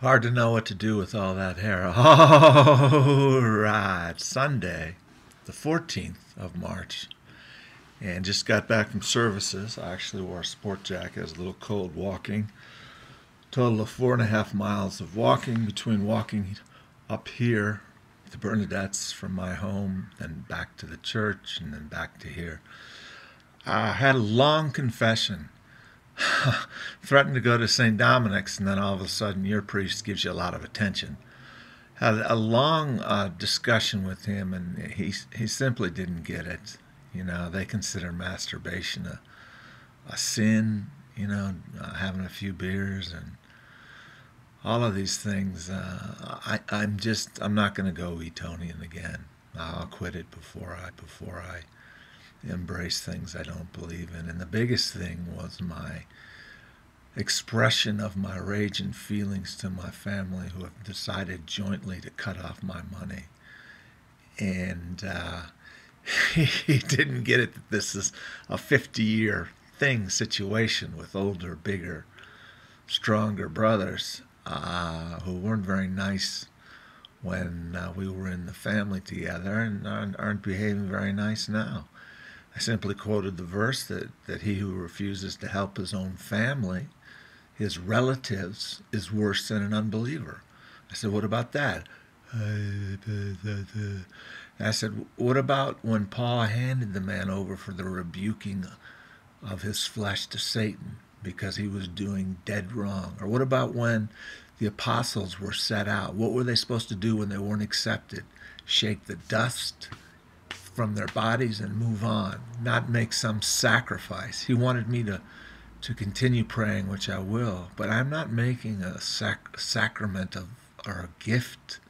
Hard to know what to do with all that hair. All right, Sunday, the 14th of March, and just got back from services. I actually wore a sport jacket. It was a little cold walking. Total of four and a half miles of walking between walking up here to Bernadette's from my home, then back to the church, and then back to here. I had a long confession threatened to go to St. Dominic's, and then all of a sudden your priest gives you a lot of attention. Had a long uh, discussion with him, and he he simply didn't get it. You know, they consider masturbation a a sin. You know, uh, having a few beers and all of these things. Uh, I I'm just I'm not going to go Wheatonian again. I'll quit it before I before I embrace things I don't believe in. And the biggest thing was my expression of my rage and feelings to my family who have decided jointly to cut off my money. And uh, he, didn't get it that this is a 50 year thing situation with older, bigger, stronger brothers uh, who weren't very nice when uh, we were in the family together and aren't, aren't behaving very nice now. I simply quoted the verse that, that he who refuses to help his own family, his relatives, is worse than an unbeliever. I said, What about that? I said, What about when Paul handed the man over for the rebuking of his flesh to Satan because he was doing dead wrong? Or what about when the apostles were set out? What were they supposed to do when they weren't accepted? Shake the dust from their bodies and move on, not make some sacrifice. He wanted me to, to continue praying, which I will, but I'm not making a sac- sacrament of or a gift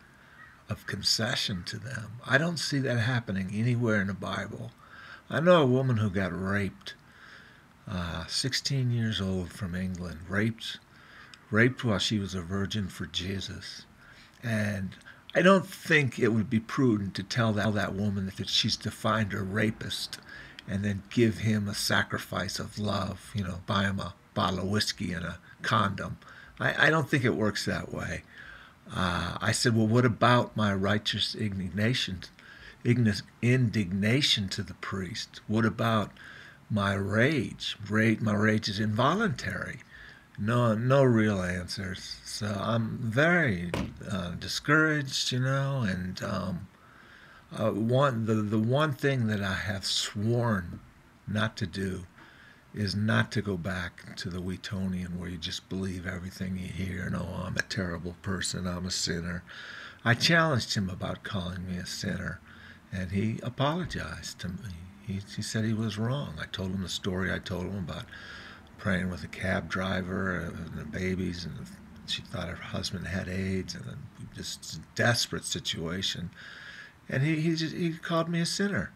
of concession to them. I don't see that happening anywhere in the Bible. I know a woman who got raped, uh, 16 years old from England, raped, raped while she was a virgin for Jesus, and I don't think it would be prudent to tell that, that woman that she's to find a rapist and then give him a sacrifice of love, you know, buy him a bottle of whiskey and a condom. I, I don't think it works that way. Uh, I said, well, what about my righteous indignation, indignation to the priest? What about my rage? Rage, my rage is involuntary no no real answers. So I'm very uh, discouraged, you know, and um, uh, one the the one thing that I have sworn not to do is not to go back to the Wheatonian where you just believe everything you hear. No, I'm a terrible person. I'm a sinner. I challenged him about calling me a sinner, and he apologized to me. He, he said he was wrong. I told him the story I told him about praying with a cab driver and the babies, and she thought her husband had AIDS, and just desperate situation. And he he, just, he called me a sinner.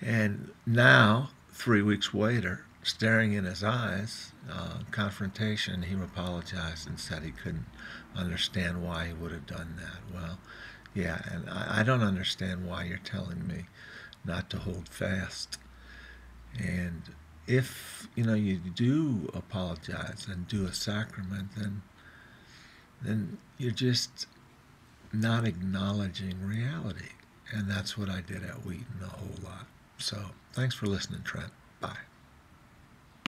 And now, three weeks later, staring in his eyes, uh, confrontation, he apologized and said he couldn't understand why he would have done that. Well, yeah, and I, I don't understand why you're telling me not to hold fast. And if you know you do apologize and do a sacrament, then then you're just not acknowledging reality, and that's what I did at Wheaton a whole lot. So thanks for listening, Trent. Bye.